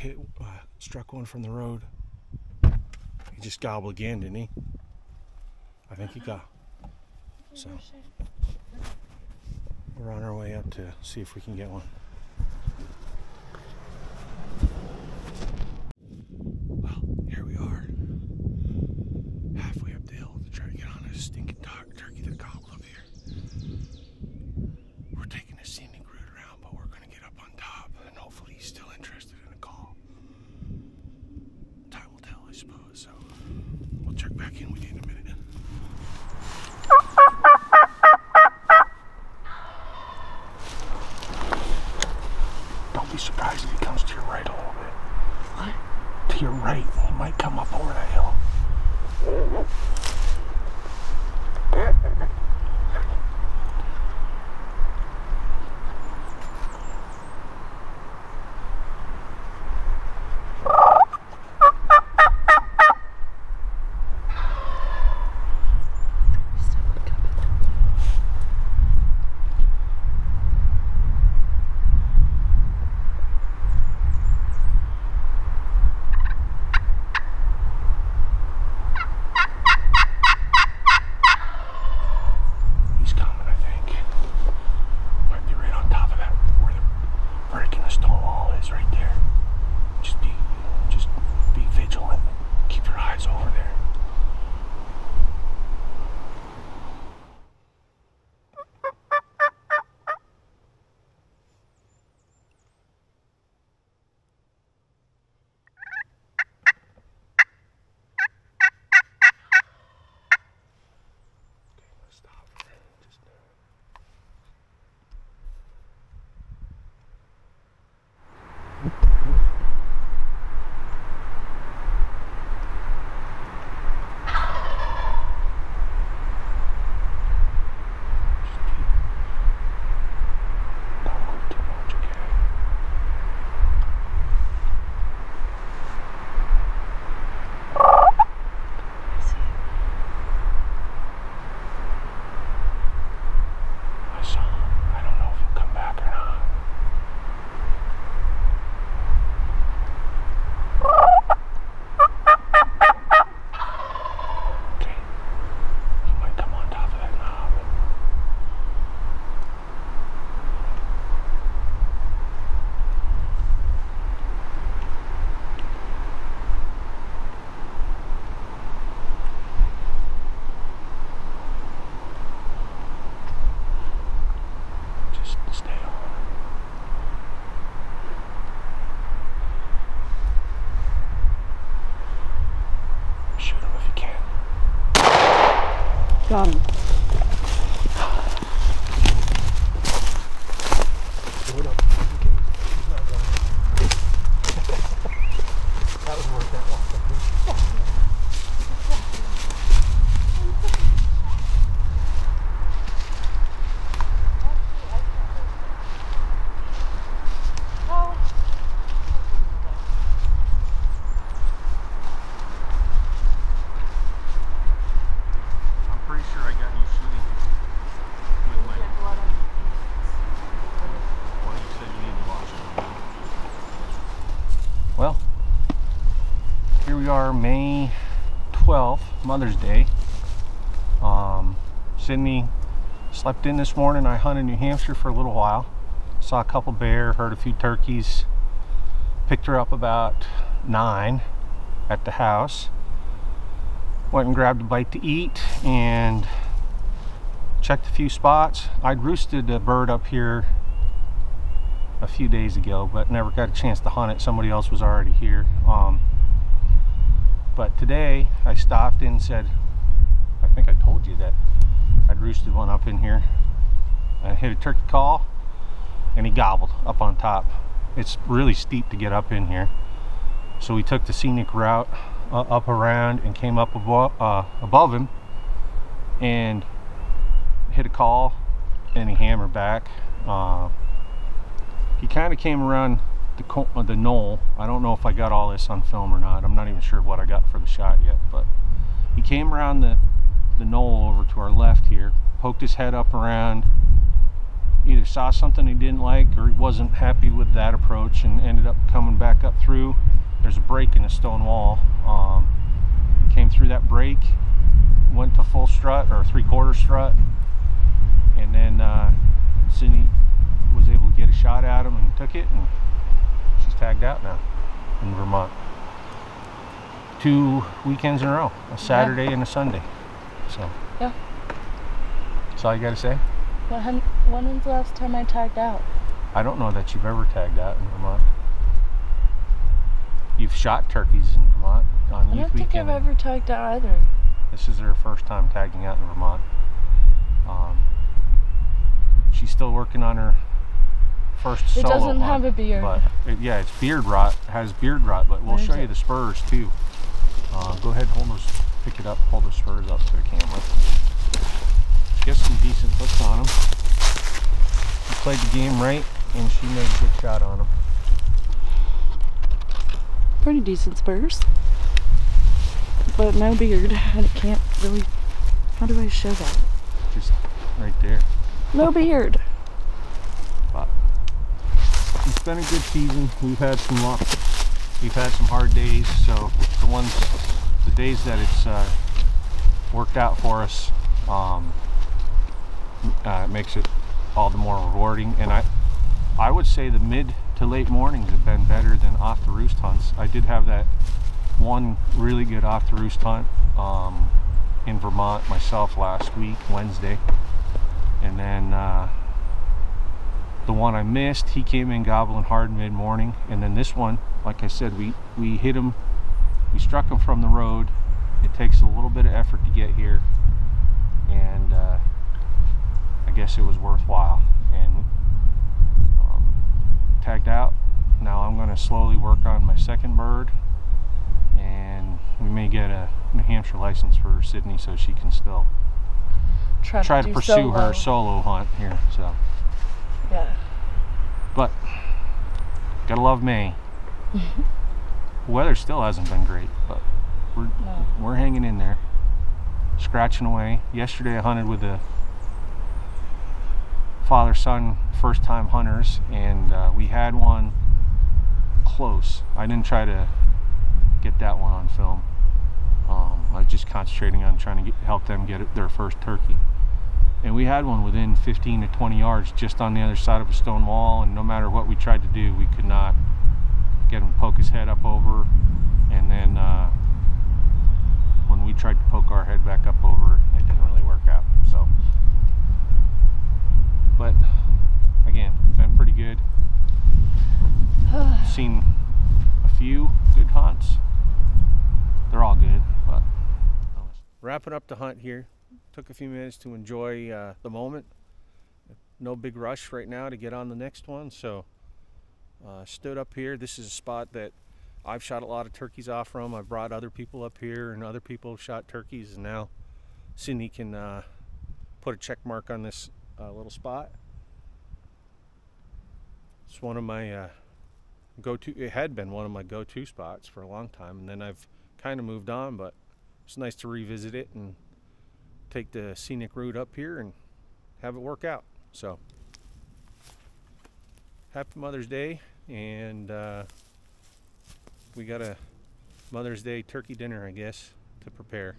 hit, uh, struck one from the road. He just gobbled again, didn't he? I think he got. So we're on our way up to see if we can get one. Well, here we are. Halfway up the hill to try to get on a stinking tar- turkey that gobbled up here. We're taking a scenic route around, but we're going to get up on top and hopefully he's still interested in a call. Time will tell, I suppose. So we'll check back in with you in a minute. Don't be surprised if he comes to your right a little bit. What? To your right. He might come up over that hill. Got him. Hold up. Okay. He's not going. that was worth that walk. I'm pretty sure I got you shooting with my. Well, you said you needed to watch it. Well, here we are, May 12th, Mother's Day. Um, Sydney slept in this morning. I hunted New Hampshire for a little while. Saw a couple bear, heard a few turkeys. Picked her up about nine at the house. Went and grabbed a bite to eat and checked a few spots. I'd roosted a bird up here a few days ago, but never got a chance to hunt it. Somebody else was already here. Um, but today I stopped and said, I think I told you that I'd roosted one up in here. I hit a turkey call and he gobbled up on top. It's really steep to get up in here. So we took the scenic route uh, up around and came up above, uh, above him and hit a call and he hammered back. Uh, he kind of came around uh, the knoll. I don't know if I got all this on film or not. I'm not even sure what I got for the shot yet, but he came around the, the knoll over to our left here, poked his head up around, either saw something he didn't like or he wasn't happy with that approach and ended up coming back up through. There's a break in the stone wall. Um, came through that break, went to full strut or three quarter strut, and then uh, Sydney was able to get a shot at him and took it, and tagged out now in Vermont. Two weekends in a row, a Saturday and a Sunday. So. Yeah. That's all you got to say? When, when was the last time I tagged out? I don't know that you've ever tagged out in Vermont. You've shot turkeys in Vermont on I youth don't think weekend. I've ever tagged out either. This is her first time tagging out in Vermont. Um, she's still working on her first It solo doesn't hunt, have a beard. But it, yeah, it's beard rot. Has beard rot, but we'll show is you the spurs too. Uh, go ahead, hold those, pick it up, hold the spurs up to the camera. Get some decent hooks on them. She played the game right, and she made a good shot on them. Pretty decent spurs. But no beard. And it can't really. How do I show that? Just right there. No beard. It's been a good season. We've had some luck. We've had some hard days. So the ones, the days that it's uh, worked out for us, um, uh, makes it all the more rewarding. And I, I would say the mid to late mornings have been better than off the roost hunts. I did have that one really good off the roost hunt um, in Vermont myself last week, Wednesday, and then. Uh, the one I missed, he came in gobbling hard mid morning, and then this one, like I said, we we hit him, we struck him from the road. It takes a little bit of effort to get here, and uh, I guess it was worthwhile. And um, tagged out. Now I'm going to slowly work on my second bird, and we may get a New Hampshire license for Sydney so she can still Try, try to do pursue solo. her solo hunt here. So. Yeah. Gotta love May. the weather still hasn't been great, but we're No. we're hanging in there, scratching away. Yesterday I hunted with the father son first time hunters, and uh, we had one close. I didn't try to get that one on film. Um, I was just concentrating on trying to get, help them get their first turkey and we had one within 15 to 20 yards just on the other side of a stone wall and no matter what we tried to do we could not get him to poke his head up over. And then uh, when we tried to poke our head back up over it didn't really work out so. But again been pretty good. Seen a few good hunts. They're all good but. Wrapping up the hunt here took a few minutes to enjoy uh, the moment. No big rush right now to get on the next one, so uh, stood up here. This is a spot that I've shot a lot of turkeys off from. I've brought other people up here, and other people shot turkeys, and now Sydney can uh, put a check mark on this uh, little spot. It's one of my uh, go-to. It had been one of my go-to spots for a long time, and then I've kind of moved on, but it's nice to revisit it and take the scenic route up here and have it work out. So happy Mother's Day, and uh, we got a Mother's Day turkey dinner, I guess, to prepare.